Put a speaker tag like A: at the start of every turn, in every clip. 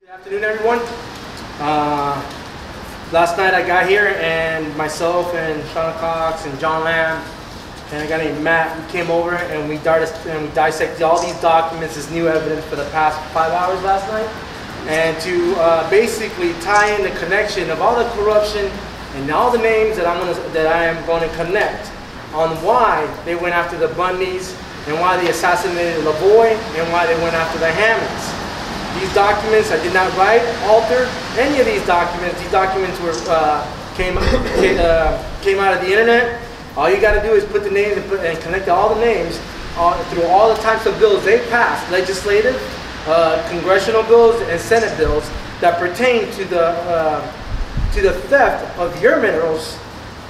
A: Good afternoon, everyone. Uh, last night I got here and myself and Shawna Cox and John Lamb and a guy named Matt, we came over and we, and we dissected all these documents as new evidence for the past five hours last night. And to uh, basically tie in the connection of all the corruption and all the names that I'm gonna, that I am going to connect on why they went after the Bundys and why they assassinated LaVoy and why they went after the Hammonds. These documents, I did not write, alter any of these documents. These documents were uh, came came, uh, came out of the internet. All you got to do is put the names and, put, and connect all the names through all the types of bills they passed, legislative, uh, congressional bills, and Senate bills that pertain to the uh, to the theft of your minerals,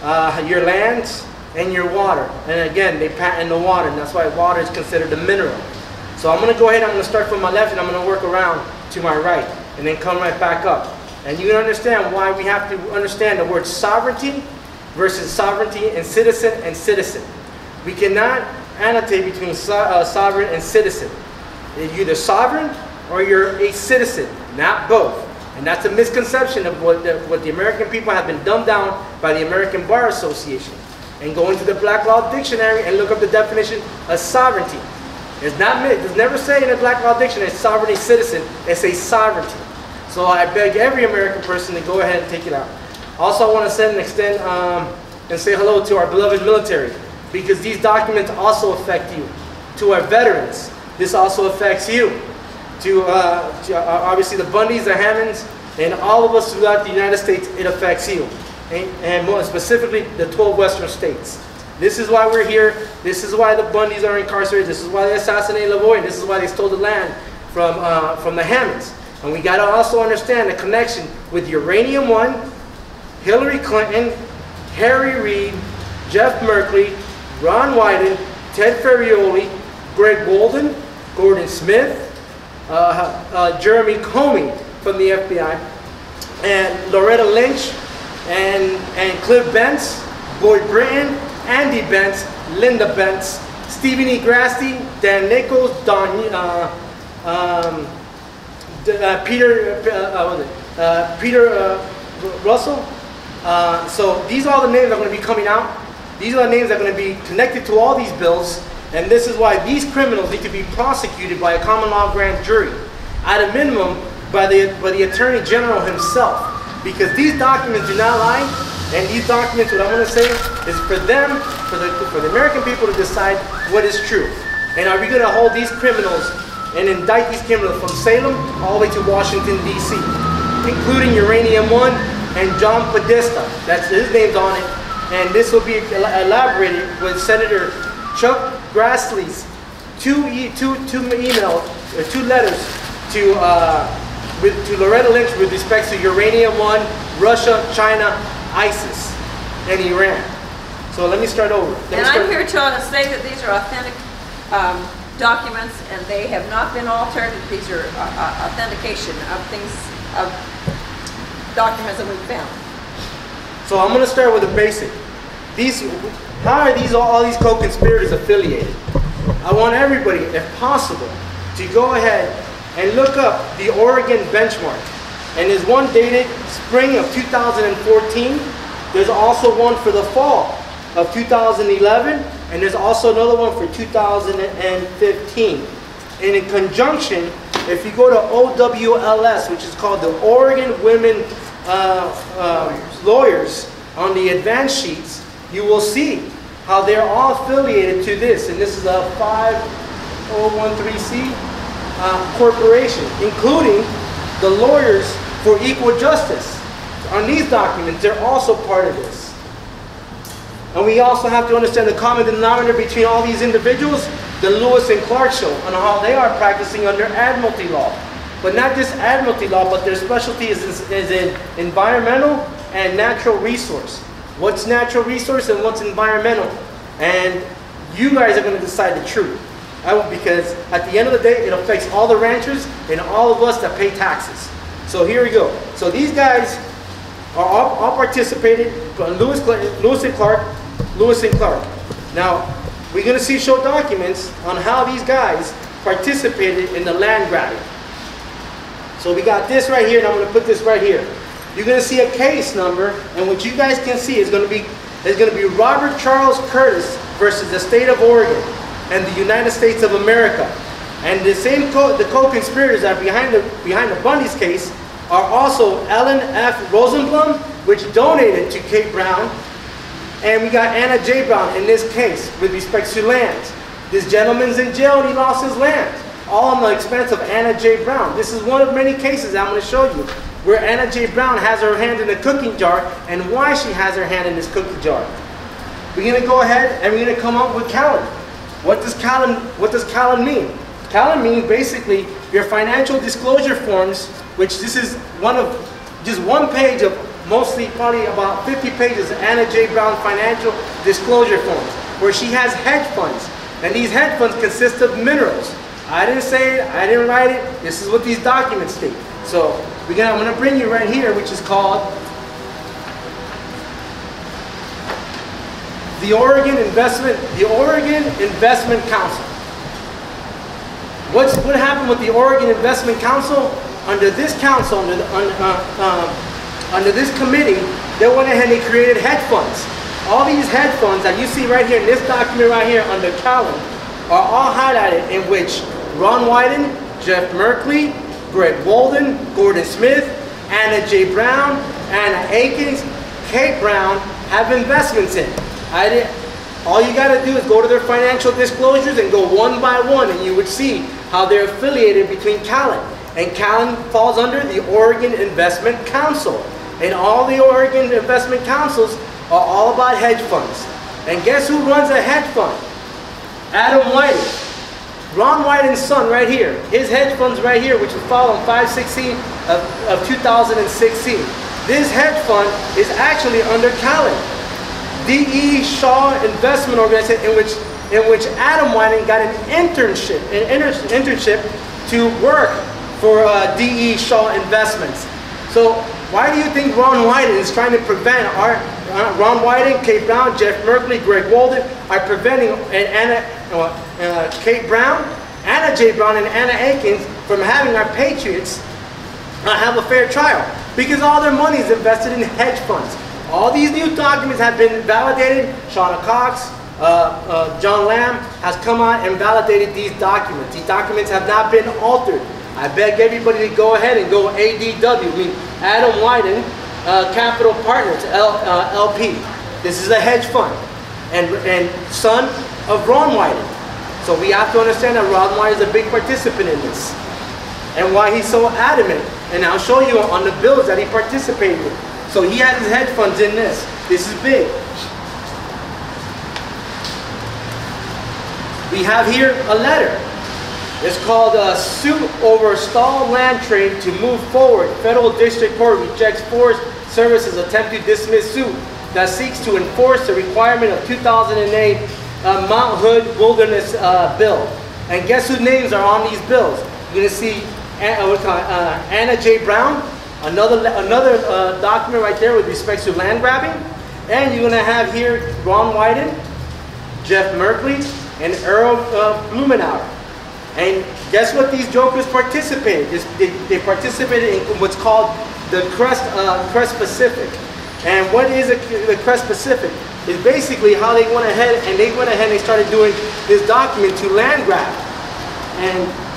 A: uh, your lands, and your water. And again, they patent the water, and that's why water is considered a mineral. So I'm going to go ahead, I'm going to start from my left, and I'm going to work around to my right, and then come right back up. And you can understand why we have to understand the word sovereignty versus sovereignty and citizen and citizen. We cannot annotate between so, uh, sovereign and citizen. You're either sovereign or you're a citizen, not both. And that's a misconception of what the, what the American people have been dumbed down by the American Bar Association. And go into the Black Law Dictionary and look up the definition of sovereignty. It's not, it never say in the Black Law Dictionary sovereignty citizen, it says sovereignty. So I beg every American person to go ahead and take it out. Also, I want to send and extend um, and say hello to our beloved military because these documents also affect you. To our veterans, this also affects you. To, uh, to uh, obviously the Bundys, the Hammonds, and all of us throughout the United States, it affects you. And, and more specifically, the 12 Western states. This is why we're here. This is why the Bundys are incarcerated. This is why they assassinated LaVoy. This is why they stole the land from, uh, from the Hammonds. And we got to also understand the connection with Uranium One, Hillary Clinton, Harry Reid, Jeff Merkley, Ron Wyden, Ted Ferrioli, Greg Walden, Gordon Smith, uh, uh, Jeremy Comey from the FBI, and Loretta Lynch, and, and Cliff Bentz, Boyd Britton, Andy Bentz, Linda Bentz, Stephen E. Grasty, Dan Nichols, Don, uh, um, uh, Peter, uh, uh, Peter Russell, uh, so these are all the names that are going to be coming out. These are the names that are going to be connected to all these bills. And this is why these criminals need to be prosecuted by a common law grand jury. At a minimum, by the, by the Attorney General himself. Because these documents do not lie. And these documents, what I'm going to say, is for them, for the, for the American people to decide what is true. And are we going to hold these criminals and indict these criminals from Salem all the way to Washington, D.C., including Uranium One and John Podesta. That's his name's on it. And this will be elaborated with Senator Chuck Grassley's two, e two, two emails, or two letters to, uh, with, to Loretta Lynch with respect to Uranium One, Russia, China, ISIS, and Iran. So let me start over. Let
B: and
A: start
B: I'm here to say that these are authentic um, documents and they have not been altered. These are uh, uh authentication of things, of documents that we found.
A: So I'm going to start with the basic. These, how are these all these co-conspirators affiliated? I want everybody, if possible, to go ahead and look up the Oregon benchmark. And there's one dated spring of 2014. There's also one for the fall of 2011. And there's also another one for 2015. And in conjunction, if you go to OWLS, which is called the Oregon Women uh, uh, Lawyers, on the advance sheets, you will see how they're all affiliated to this. And this is a 5013C uh, corporation, including the Lawyers for Equal Justice. On these documents, they're also part of this. And we also have to understand the common denominator between all these individuals the Lewis and Clark show on how they are practicing under Admiralty law. But not just Admiralty law, but their specialty is, is in environmental and natural resource. What's natural resource and what's environmental? And you guys are going to decide the truth. Because at the end of the day, it affects all the ranchers and all of us that pay taxes. So here we go. So these guys are all, all participated, Lewis, Lewis and Clark, Lewis and Clark. Now, we're going to see show documents on how these guys participated in the land grabbing. So we got this right here, and I'm gonna put this right here. You're gonna see a case number, and what you guys can see is gonna be is gonna be Robert Charles Curtis versus the state of Oregon and the United States of America. And the same co- the co-conspirators that are behind the behind the Bundy's case are also Ellen F. Rosenblum, which donated to Kate Brown, and we got Anna J. Brown in this case with respect to lands. This gentleman's in jail and he lost his land, all on the expense of Anna J. Brown. This is one of many cases I'm going to show you where Anna J. Brown has her hand in a cooking jar and why she has her hand in this cookie jar. We're going to go ahead and we're going to come up with Callan. What does Callan, what does Callan mean? Callan means basically your financial disclosure forms, which this is one of just one page of mostly probably about 50 pages of Anna J. Brown financial disclosure forms, where she has hedge funds. And these hedge funds consist of minerals. I didn't say it, I didn't write it, this is what these documents state. So gonna, I'm gonna bring you right here, which is called the Oregon Investment, the Oregon Investment Council. What's, what happened with the Oregon Investment Council? Under this council, under, the, uh, uh, under this committee, they went ahead and they created hedge funds. All these hedge funds that you see right here in this document right here under Callan are all highlighted in which Ron Wyden, Jeff Merkley, Greg Walden, Gordon Smith, Anna J. Brown, Anna Akins, Kate Brown have investments in. I did, all you got to do is go to their financial disclosures and go one by one, and you would see how they're affiliated between Callan. And Callan falls under the Oregon Investment Council. And all the Oregon Investment Councils are all about hedge funds. And guess who runs a hedge fund? Adam Wyden. Ron Wyden's son right here. His hedge fund's right here, which was filed on 516 of, of 2016. This hedge fund is actually under Callan. D.E. Shaw Investment Organization, in which in which Adam Wyden got an internship, an inter- internship to work for uh, D.E. Shaw Investments. So why do you think Ron Wyden is trying to prevent our uh, Ron Wyden, Kate Brown, Jeff Merkley, Greg Walden are preventing and Anna, uh, uh, Kate Brown, Anna J. Brown, and Anna Akins from having our patriots uh, have a fair trial because all their money is invested in hedge funds. All these new documents have been validated. Shawna Cox, uh, uh, John Lamb has come on and validated these documents. These documents have not been altered. I beg everybody to go ahead and go ADW, I mean Adam Wyden uh, Capital Partners, L, uh, LP. This is a hedge fund and, and son of Ron Wyden. So we have to understand that Ron Wyden is a big participant in this and why he's so adamant. And I'll show you on the bills that he participated in. So he has his funds in this. This is big. We have here a letter. It's called a suit over stalled land trade to move forward. Federal District Court rejects Forest Service's attempt to dismiss suit that seeks to enforce the requirement of 2008 uh, Mount Hood Wilderness uh, Bill. And guess whose names are on these bills? You're to see Anna, uh, Anna J. Brown, another, another uh, document right there with respect to land grabbing. And you're going to have here Ron Wyden, Jeff Merkley, and Earl uh, Blumenauer. And guess what these jokers participated? They, they, participated in what's called the Crest, uh, Crest Pacific. And what is a, the Crest Pacific? Is basically how they went ahead and they went ahead and they started doing this document to land grab. And